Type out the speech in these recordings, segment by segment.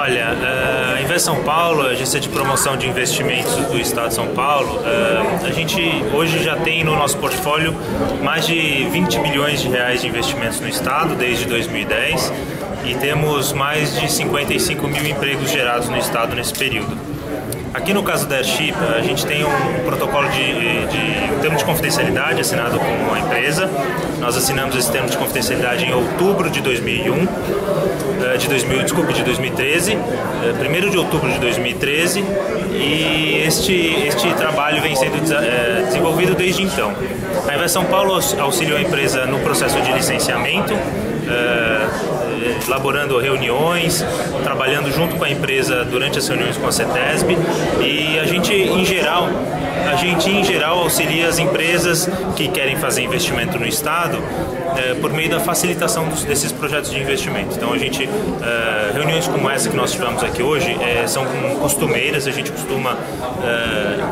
Olha, eh, a Invest São Paulo, a agência de promoção de investimentos do Estado de São Paulo, eh, a gente hoje já tem no nosso portfólio mais de 20 bilhões de reais de investimentos no Estado desde 2010 e temos mais de 55 mil empregos gerados no Estado nesse período. Aqui no caso da Airship, a gente tem um protocolo de, de um termo de confidencialidade assinado com a empresa. Nós assinamos esse termo de confidencialidade em outubro de 2001, eh, de 2000, desculpe, de 2013, 1 eh, de outubro de 2013, e este, este trabalho vem sendo eh, desenvolvido desde então. A Invest São Paulo auxiliou a empresa no processo de licenciamento, elaborando reuniões, trabalhando junto com a empresa durante as reuniões com a CETESB e a gente, em geral, a gente em geral auxilia as empresas que querem fazer investimento no estado é, por meio da facilitação dos, desses projetos de investimento. Então a gente é, reuniões como essa que nós tivemos aqui hoje é, são costumeiras. A gente costuma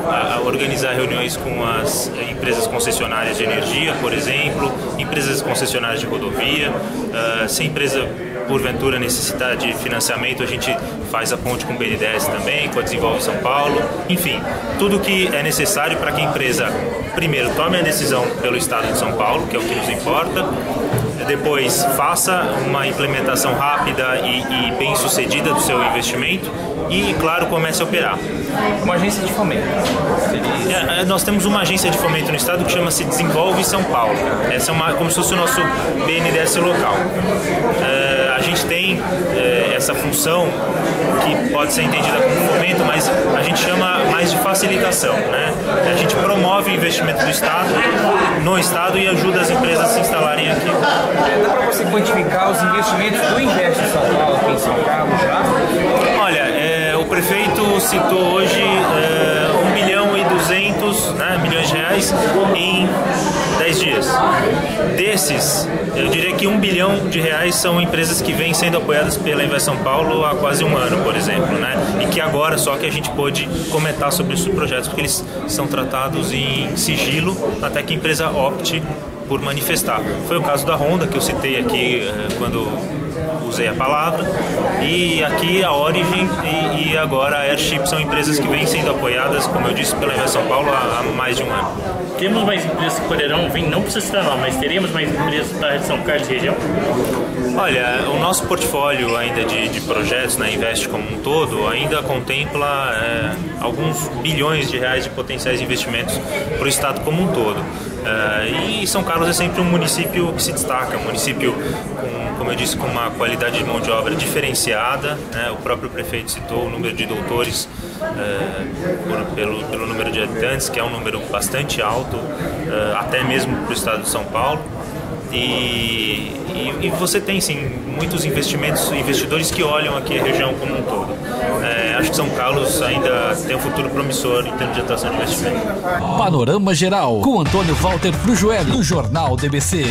a, a organizar reuniões com as empresas concessionárias de energia, por exemplo, empresas concessionárias de rodovia. Se a empresa porventura necessitar de financiamento, a gente faz a ponte com o BNDES também, com a Desenvolve São Paulo. Enfim, tudo que é necessário para que a empresa, primeiro, tome a decisão pelo Estado de São Paulo, que é o que nos importa, depois faça uma implementação rápida e, e bem sucedida do seu investimento e, claro, comece a operar. Uma agência de fomento. É, é, nós temos uma agência de fomento no estado que chama-se Desenvolve São Paulo. Essa é uma, como se fosse o nosso BNDES local. É, é, essa função que pode ser entendida como fomento, mas a gente chama mais de facilitação. Né? A gente promove o investimento do Estado no Estado e ajuda as empresas a se instalarem aqui. Dá para você quantificar os investimentos do Invest em São Paulo, aqui em São Carlos já? Olha, é, o prefeito citou hoje é, 1 bilhão 200 né, milhões de reais em 10 dias. Desses, eu diria que 1 bilhão de reais são empresas que vêm sendo apoiadas pela Invest São Paulo há quase um ano, por exemplo, né? E que agora só que a gente pôde comentar sobre esses projetos, porque eles são tratados em sigilo até que a empresa opte por manifestar. Foi o caso da Honda, que eu citei aqui eh, quando usei a palavra, e aqui a Origin e, e, agora a Airship são empresas que vêm sendo apoiadas, como eu disse, pela Invest São Paulo há, há, mais de um ano. Temos mais empresas que poderão vir, não precisa citar não, mas teremos mais empresas para São Carlos e região? Olha, o nosso portfólio ainda de, de projetos na Invest como um todo ainda contempla é, alguns bilhões de reais de potenciais investimentos para o estado como um todo. É, e São Carlos é sempre um município que se destaca, um município com, como eu disse, com uma qualidade de mão de obra diferenciada. Né? O próprio prefeito citou o número de doutores é, por, pelo, pelo número de habitantes, que é um número bastante alto, é, até mesmo para o estado de São Paulo. E, e, e, você tem sim muitos investimentos, investidores que olham aqui a região como um todo. É, acho que São Carlos ainda tem um futuro promissor em termos de atração de investimento. Panorama Geral com Antônio Walter Frujoelli, do Jornal DBC.